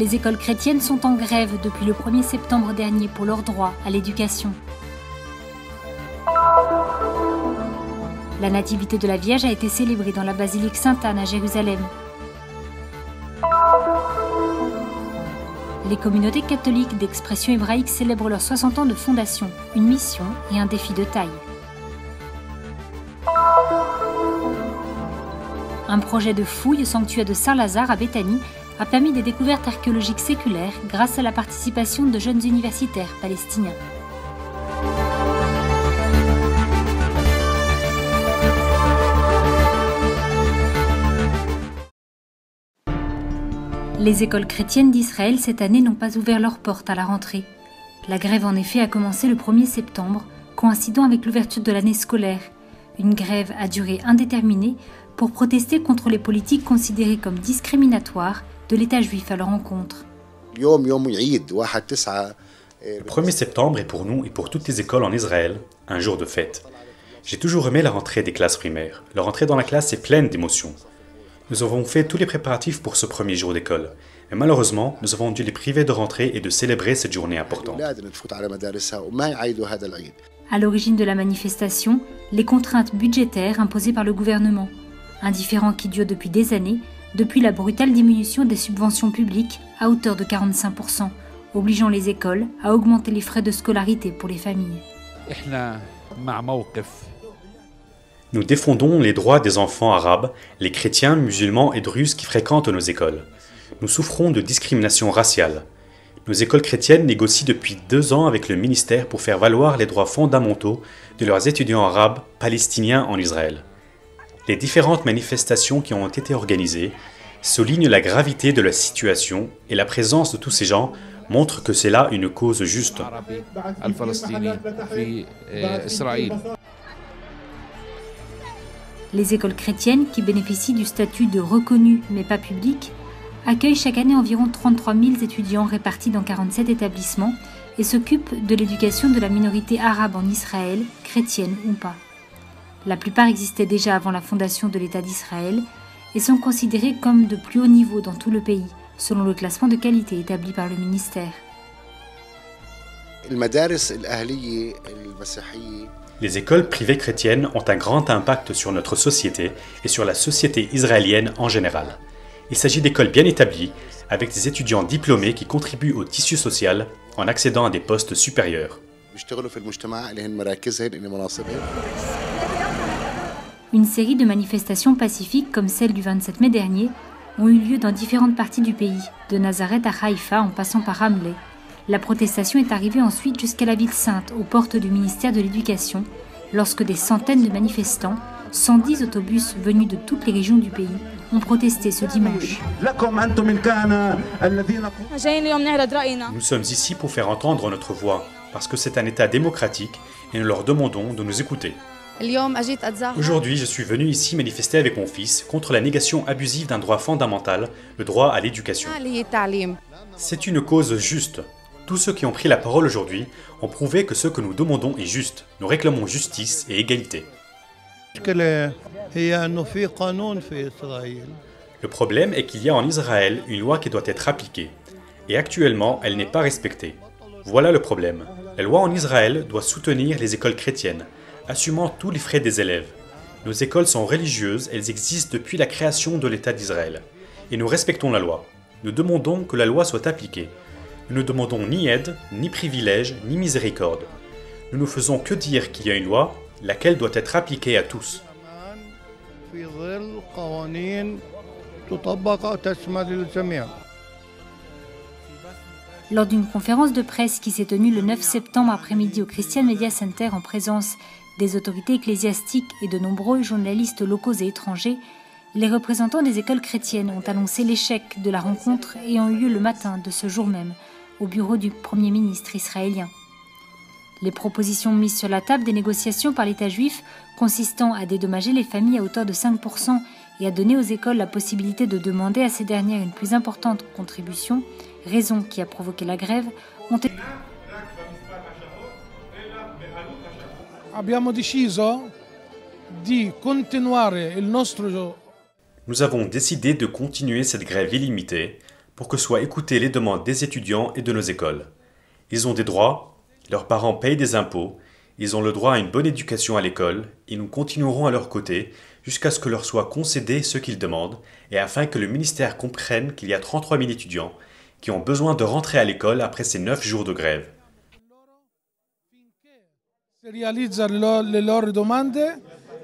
Les écoles chrétiennes sont en grève depuis le 1er septembre dernier pour leur droit à l'éducation. La nativité de la Vierge a été célébrée dans la basilique Sainte-Anne à Jérusalem. Les communautés catholiques d'expression hébraïque célèbrent leurs 60 ans de fondation, une mission et un défi de taille. Un projet de fouille au sanctuaire de Saint-Lazare à Béthanie a permis des découvertes archéologiques séculaires grâce à la participation de jeunes universitaires palestiniens. Les écoles chrétiennes d'Israël cette année n'ont pas ouvert leurs portes à la rentrée. La grève en effet a commencé le 1er septembre, coïncidant avec l'ouverture de l'année scolaire. Une grève à durée indéterminée pour protester contre les politiques considérées comme discriminatoires de l'État juif à leur encontre. Le 1er septembre est pour nous et pour toutes les écoles en Israël un jour de fête. J'ai toujours aimé la rentrée des classes primaires. La rentrée dans la classe est pleine d'émotions. Nous avons fait tous les préparatifs pour ce premier jour d'école. Mais malheureusement, nous avons dû les priver de rentrer et de célébrer cette journée importante. À l'origine de la manifestation, les contraintes budgétaires imposées par le gouvernement, un différent qui dure depuis des années, depuis la brutale diminution des subventions publiques à hauteur de 45%, obligeant les écoles à augmenter les frais de scolarité pour les familles. Nous défendons les droits des enfants arabes, les chrétiens, musulmans et druzes qui fréquentent nos écoles. Nous souffrons de discrimination raciale. Nos écoles chrétiennes négocient depuis deux ans avec le ministère pour faire valoir les droits fondamentaux de leurs étudiants arabes palestiniens en Israël. Les différentes manifestations qui ont été organisées soulignent la gravité de la situation et la présence de tous ces gens montre que c'est là une cause juste. Les écoles chrétiennes, qui bénéficient du statut de reconnu mais pas public, accueillent chaque année environ 33 000 étudiants répartis dans 47 établissements et s'occupent de l'éducation de la minorité arabe en Israël, chrétienne ou pas. La plupart existaient déjà avant la fondation de l'État d'Israël et sont considérés comme de plus haut niveau dans tout le pays, selon le classement de qualité établi par le ministère. Les écoles privées chrétiennes ont un grand impact sur notre société et sur la société israélienne en général. Il s'agit d'écoles bien établies, avec des étudiants diplômés qui contribuent au tissu social en accédant à des postes supérieurs. Une série de manifestations pacifiques comme celle du 27 mai dernier ont eu lieu dans différentes parties du pays, de Nazareth à Haïfa en passant par Ramleh. La protestation est arrivée ensuite jusqu'à la ville sainte, aux portes du ministère de l'Éducation, lorsque des centaines de manifestants, 110 autobus venus de toutes les régions du pays, ont protesté ce dimanche. Nous sommes ici pour faire entendre notre voix, parce que c'est un État démocratique et nous leur demandons de nous écouter. Aujourd'hui, je suis venu ici manifester avec mon fils contre la négation abusive d'un droit fondamental, le droit à l'éducation. C'est une cause juste, tous ceux qui ont pris la parole aujourd'hui ont prouvé que ce que nous demandons est juste. Nous réclamons justice et égalité. Le problème est qu'il y a en Israël une loi qui doit être appliquée. Et actuellement, elle n'est pas respectée. Voilà le problème. La loi en Israël doit soutenir les écoles chrétiennes, assumant tous les frais des élèves. Nos écoles sont religieuses, elles existent depuis la création de l'État d'Israël. Et nous respectons la loi. Nous demandons que la loi soit appliquée. Nous ne demandons ni aide, ni privilège, ni miséricorde. Nous ne faisons que dire qu'il y a une loi, laquelle doit être appliquée à tous. Lors d'une conférence de presse qui s'est tenue le 9 septembre après-midi au Christian Media Center en présence des autorités ecclésiastiques et de nombreux journalistes locaux et étrangers, les représentants des écoles chrétiennes ont annoncé l'échec de la rencontre ayant eu lieu le matin de ce jour même au bureau du Premier ministre israélien. Les propositions mises sur la table des négociations par l'État juif, consistant à dédommager les familles à hauteur de 5% et à donner aux écoles la possibilité de demander à ces dernières une plus importante contribution, raison qui a provoqué la grève, ont été... Nous avons décidé de continuer cette grève illimitée pour que soient écoutées les demandes des étudiants et de nos écoles. Ils ont des droits, leurs parents payent des impôts, ils ont le droit à une bonne éducation à l'école, et nous continuerons à leur côté jusqu'à ce que leur soit concédé ce qu'ils demandent, et afin que le ministère comprenne qu'il y a 33 000 étudiants qui ont besoin de rentrer à l'école après ces 9 jours de grève.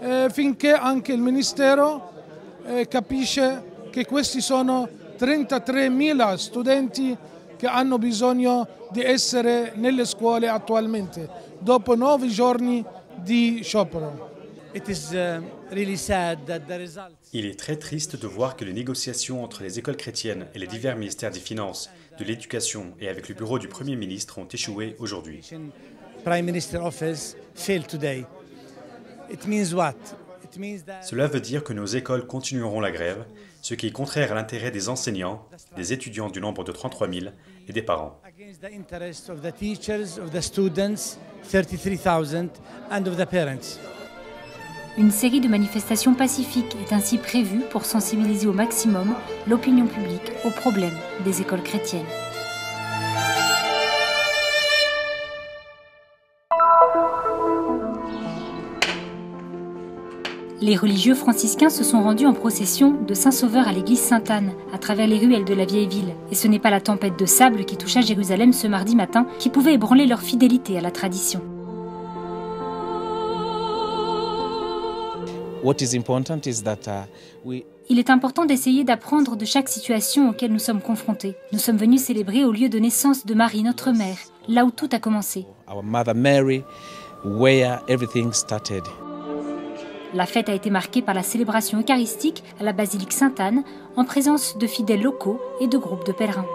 eh, finché anche il Ministero eh, capisce che questi sono 33.000 studenti che hanno bisogno di essere nelle scuole attualmente, dopo nove giorni di sciopero. Uh, Il est très triste de voir que les négociations entre les écoles chrétiennes et les divers ministères des Finances, de l'Éducation et avec le bureau du Premier ministre ont échoué aujourd'hui. Cela veut dire que nos écoles continueront la grève, ce qui est contraire à l'intérêt des enseignants, des étudiants du nombre de 33 000 et des parents. Une série de manifestations pacifiques est ainsi prévue pour sensibiliser au maximum l'opinion publique aux problèmes des écoles chrétiennes. Les religieux franciscains se sont rendus en procession de Saint-Sauveur à l'église Sainte-Anne, à travers les ruelles de la vieille ville. Et ce n'est pas la tempête de sable qui toucha Jérusalem ce mardi matin qui pouvait ébranler leur fidélité à la tradition. Il est important d'essayer d'apprendre de chaque situation auquel nous sommes confrontés. Nous sommes venus célébrer au lieu de naissance de Marie, notre mère, là où tout a commencé. La fête a été marquée par la célébration eucharistique à la basilique Sainte-Anne en présence de fidèles locaux et de groupes de pèlerins.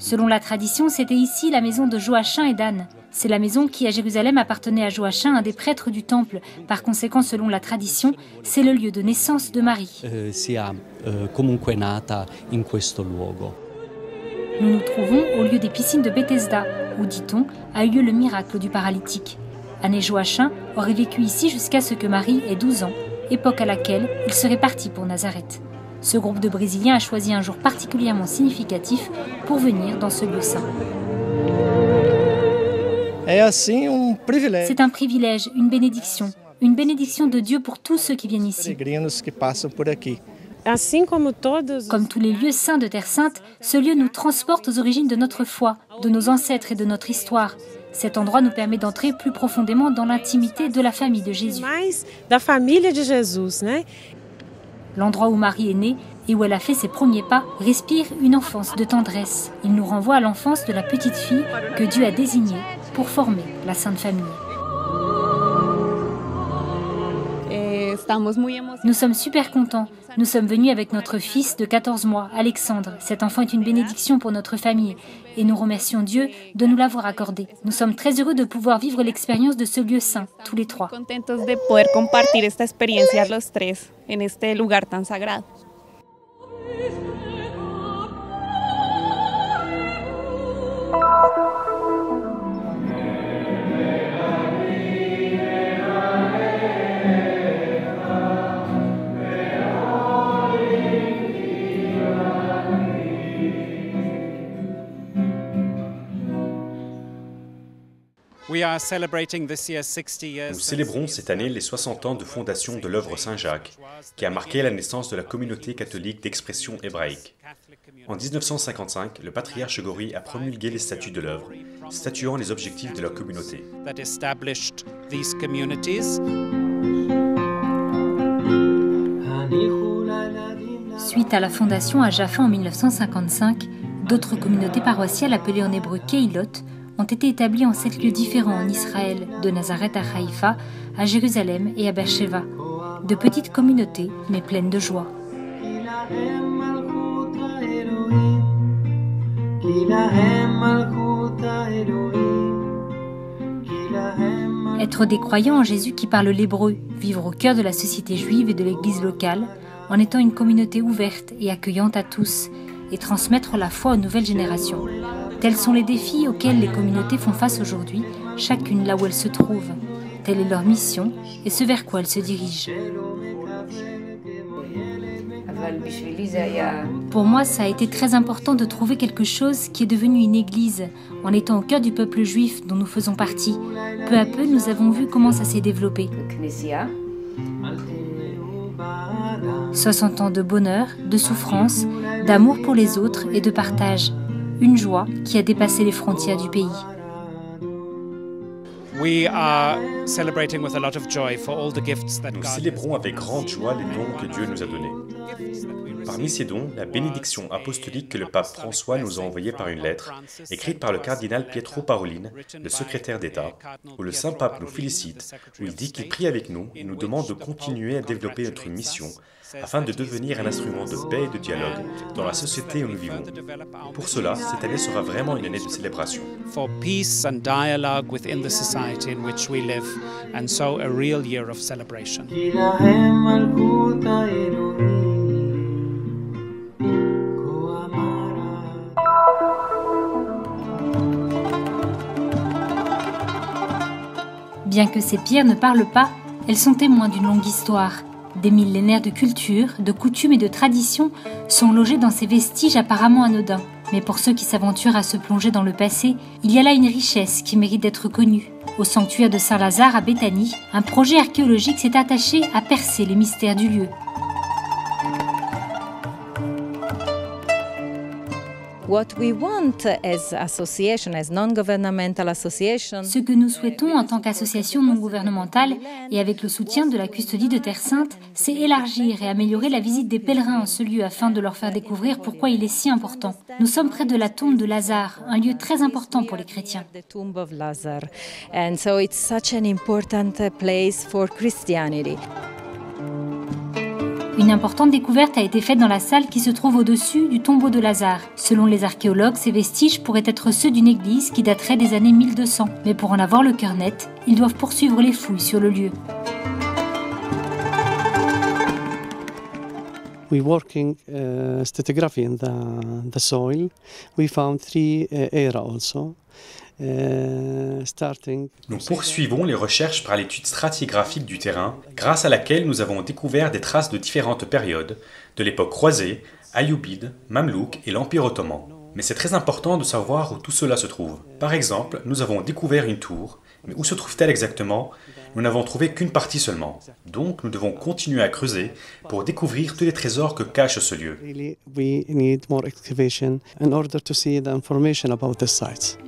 Selon la tradition, c'était ici la maison de Joachim et d'Anne. C'est la maison qui, à Jérusalem, appartenait à Joachim, un des prêtres du temple. Par conséquent, selon la tradition, c'est le lieu de naissance de Marie. Eh, nous nous trouvons au lieu des piscines de Bethesda, où, dit-on, a eu lieu le miracle du paralytique. Anne et Joachim aurait vécu ici jusqu'à ce que Marie ait 12 ans, époque à laquelle il serait parti pour Nazareth. Ce groupe de Brésiliens a choisi un jour particulièrement significatif pour venir dans ce lieu saint. C'est un privilège, une bénédiction, une bénédiction de Dieu pour tous ceux qui viennent ici. Comme tous les lieux saints de Terre Sainte, ce lieu nous transporte aux origines de notre foi, de nos ancêtres et de notre histoire. Cet endroit nous permet d'entrer plus profondément dans l'intimité de la famille de Jésus. L'endroit où Marie est née et où elle a fait ses premiers pas respire une enfance de tendresse. Il nous renvoie à l'enfance de la petite fille que Dieu a désignée pour former la Sainte Famille. Nous sommes super contents. Nous sommes venus avec notre fils de 14 mois, Alexandre. Cet enfant est une bénédiction pour notre famille et nous remercions Dieu de nous l'avoir accordé. Nous sommes très heureux de pouvoir vivre l'expérience de ce lieu saint, tous les trois. Nous célébrons cette année les 60 ans de fondation de l'œuvre Saint-Jacques, qui a marqué la naissance de la communauté catholique d'expression hébraïque. En 1955, le patriarche Gori a promulgué les statuts de l'œuvre, statuant les objectifs de la communauté. Suite à la fondation à Jaffa en 1955, d'autres communautés paroissiales appelées en hébreu Keilot ont été établis en sept lieux différents en Israël, de Nazareth à Haïfa, à Jérusalem et à Beersheba. De petites communautés, mais pleines de joie. Être des croyants en Jésus qui parlent l'hébreu, vivre au cœur de la société juive et de l'église locale, en étant une communauté ouverte et accueillante à tous, et transmettre la foi aux nouvelles générations. Tels sont les défis auxquels les communautés font face aujourd'hui, chacune là où elles se trouvent. Telle est leur mission et ce vers quoi elles se dirigent. Pour moi, ça a été très important de trouver quelque chose qui est devenu une église, en étant au cœur du peuple juif dont nous faisons partie. Peu à peu, nous avons vu comment ça s'est développé. 60 ans de bonheur, de souffrance, d'amour pour les autres et de partage. Une joie qui a dépassé les frontières du pays. Nous célébrons avec grande joie les dons que Dieu nous a donnés. Parmi ces dons, la bénédiction apostolique que le pape François nous a envoyée par une lettre, écrite par le cardinal Pietro Parolin, le secrétaire d'État, où le Saint Pape nous félicite, où il dit qu'il prie avec nous et nous demande de continuer à développer notre mission afin de devenir un instrument de paix et de dialogue dans la société où nous vivons. Pour cela, cette année sera vraiment une année de célébration. For peace and dialogue within the society in which we live, and so a real year of celebration. Bien que ces pierres ne parlent pas, elles sont témoins d'une longue histoire. Des millénaires de culture, de coutumes et de traditions sont logés dans ces vestiges apparemment anodins. Mais pour ceux qui s'aventurent à se plonger dans le passé, il y a là une richesse qui mérite d'être connue. Au sanctuaire de Saint-Lazare à Béthanie, un projet archéologique s'est attaché à percer les mystères du lieu. Ce que nous souhaitons en tant qu'association non gouvernementale et avec le soutien de la custodie de Terre Sainte, c'est élargir et améliorer la visite des pèlerins en ce lieu afin de leur faire découvrir pourquoi il est si important. Nous sommes près de la tombe de Lazare, un lieu très important pour les chrétiens. Une importante découverte a été faite dans la salle qui se trouve au-dessus du tombeau de Lazare. Selon les archéologues, ces vestiges pourraient être ceux d'une église qui daterait des années 1200. Mais pour en avoir le cœur net, ils doivent poursuivre les fouilles sur le lieu. Euh, nous poursuivons les recherches par l'étude stratigraphique du terrain, grâce à laquelle nous avons découvert des traces de différentes périodes, de l'époque croisée, Ayoubide, Mamelouk et l'Empire ottoman. Mais c'est très important de savoir où tout cela se trouve. Par exemple, nous avons découvert une tour, mais où se trouve-t-elle exactement? Nous n'avons trouvé qu'une partie seulement. Donc nous devons continuer à creuser pour découvrir tous les trésors que cache ce lieu.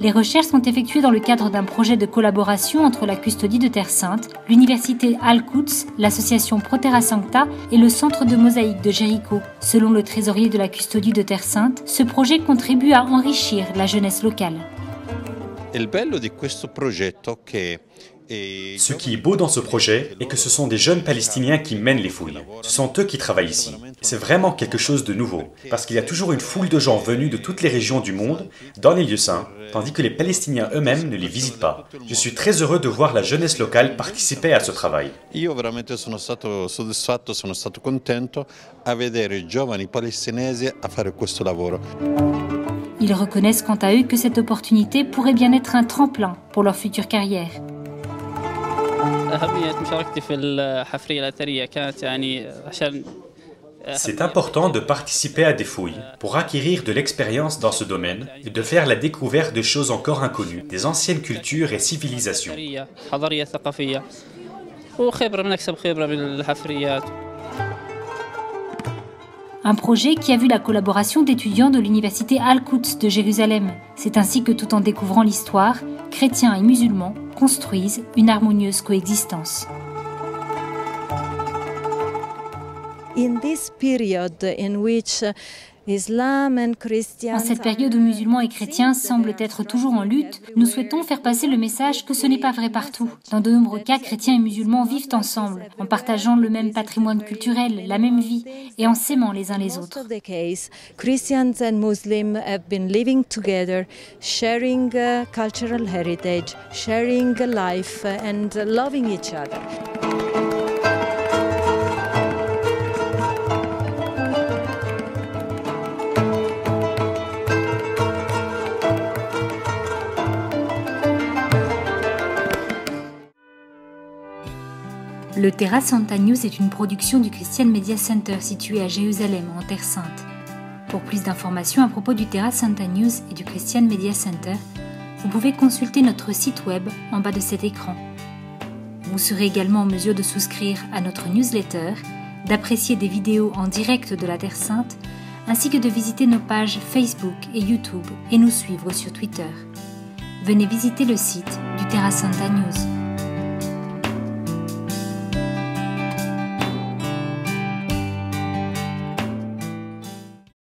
Les recherches sont effectuées dans le cadre d'un projet de collaboration entre la custodie de Terre Sainte, l'université Al-Quds, l'association Protera Sancta et le centre de mosaïque de Jéricho. Selon le trésorier de la custodie de Terre Sainte, ce projet contribue à enrichir la jeunesse locale. Ce qui est beau dans ce projet est que ce sont des jeunes Palestiniens qui mènent les fouilles. Ce sont eux qui travaillent ici. C'est vraiment quelque chose de nouveau, parce qu'il y a toujours une foule de gens venus de toutes les régions du monde dans les lieux saints, tandis que les Palestiniens eux-mêmes ne les visitent pas. Je suis très heureux de voir la jeunesse locale participer à ce travail. Io veramente sono stato soddisfatto, sono stato contento a vedere i giovani palestinesi a fare questo lavoro. Ils reconnaissent quant à eux que cette opportunité pourrait bien être un tremplin pour leur future carrière. C'est important de participer à des fouilles pour acquérir de l'expérience dans ce domaine et de faire la découverte de choses encore inconnues, des anciennes cultures et civilisations. Un projet qui a vu la collaboration d'étudiants de l'université Al-Quds de Jérusalem. C'est ainsi que tout en découvrant l'histoire, chrétiens et musulmans construisent une harmonieuse coexistence. En cette période où musulmans et chrétiens semblent être toujours en lutte, nous souhaitons faire passer le message que ce n'est pas vrai partout. Dans de nombreux cas, chrétiens et musulmans vivent ensemble, en partageant le même patrimoine culturel, la même vie, et en s'aimant les uns les autres. Christians and Muslims have been living together, sharing cultural heritage, sharing life and loving each other. Le Terra Santa News est une production du Christian Media Center situé à Jérusalem, en Terre Sainte. Pour plus d'informations à propos du Terra Santa News et du Christian Media Center, vous pouvez consulter notre site web en bas de cet écran. Vous serez également en mesure de souscrire à notre newsletter, d'apprécier des vidéos en direct de la Terre Sainte, ainsi que de visiter nos pages Facebook et YouTube et nous suivre sur Twitter. Venez visiter le site du Terra Santa News.